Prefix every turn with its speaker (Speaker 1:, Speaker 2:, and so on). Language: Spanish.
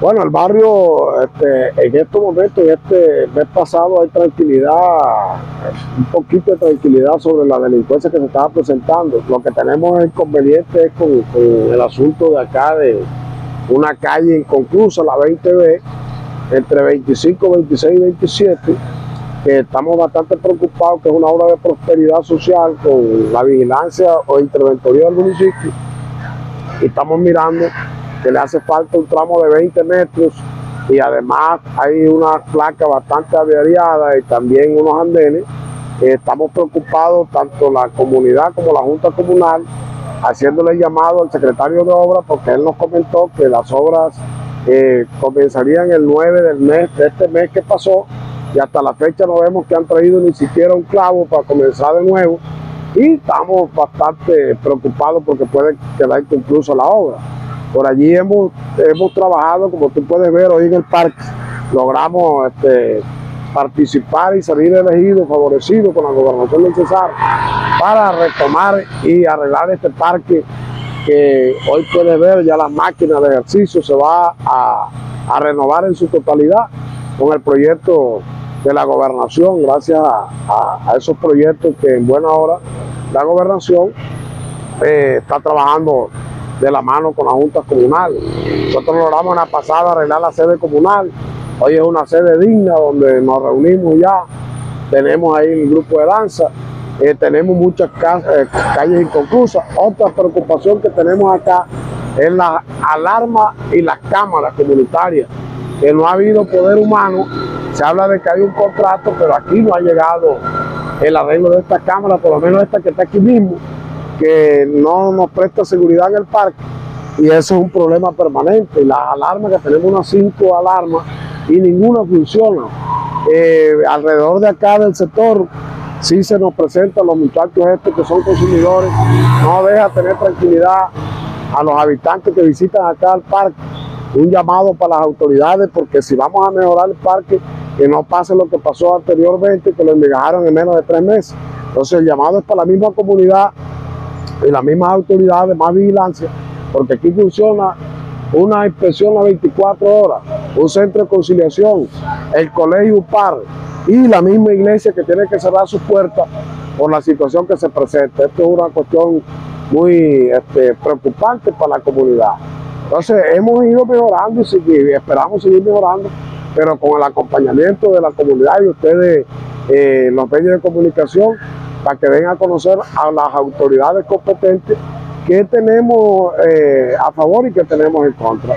Speaker 1: Bueno, el barrio este, en estos momentos, en este mes pasado, hay tranquilidad, un poquito de tranquilidad sobre la delincuencia que se estaba presentando. Lo que tenemos inconveniente es con, con el asunto de acá de una calle inconclusa, la 20B, entre 25, 26 y 27, que estamos bastante preocupados, que es una obra de prosperidad social con la vigilancia o interventoría del municipio. Estamos mirando que le hace falta un tramo de 20 metros y además hay una placa bastante averiada y también unos andenes. Eh, estamos preocupados, tanto la comunidad como la Junta Comunal, haciéndole llamado al secretario de Obras porque él nos comentó que las obras eh, comenzarían el 9 del mes, de este mes que pasó, y hasta la fecha no vemos que han traído ni siquiera un clavo para comenzar de nuevo, y estamos bastante preocupados porque puede quedar incluso la obra. Por allí hemos, hemos trabajado, como tú puedes ver hoy en el parque, logramos este, participar y salir elegidos, favorecidos con la gobernación del Cesar para retomar y arreglar este parque que hoy puede ver ya la máquina de ejercicio se va a, renovar en su totalidad con el proyecto de la gobernación, gracias a, a, esos proyectos que en buena hora la gobernación eh, está trabajando de la mano con la Junta Comunal. Nosotros logramos en la pasada arreglar la sede comunal. Hoy es una sede digna donde nos reunimos ya. Tenemos ahí el grupo de danza. Eh, tenemos muchas eh, calles inconclusas. Otra preocupación que tenemos acá es la alarma y las cámaras comunitarias, que no ha habido poder humano. Se habla de que hay un contrato, pero aquí no ha llegado el arreglo de esta cámara, por lo menos esta que está aquí mismo que no nos presta seguridad en el parque y eso es un problema permanente. Las alarmas, que tenemos unas cinco alarmas y ninguna funciona. Eh, alrededor de acá del sector sí se nos presentan los muchachos estos que son consumidores, no deja tener tranquilidad a los habitantes que visitan acá al parque. Un llamado para las autoridades porque si vamos a mejorar el parque, que no pase lo que pasó anteriormente, que lo envejaron en menos de tres meses. Entonces el llamado es para la misma comunidad y las mismas autoridades, más vigilancia, porque aquí funciona una inspección a 24 horas, un centro de conciliación, el colegio PAR y la misma iglesia que tiene que cerrar sus puertas por la situación que se presenta. Esto es una cuestión muy este, preocupante para la comunidad. Entonces hemos ido mejorando y, esperamos seguir mejorando, pero con el acompañamiento de la comunidad y ustedes, eh, los medios de comunicación, para que vengan a conocer a las autoridades competentes qué tenemos eh, a favor y qué tenemos en contra.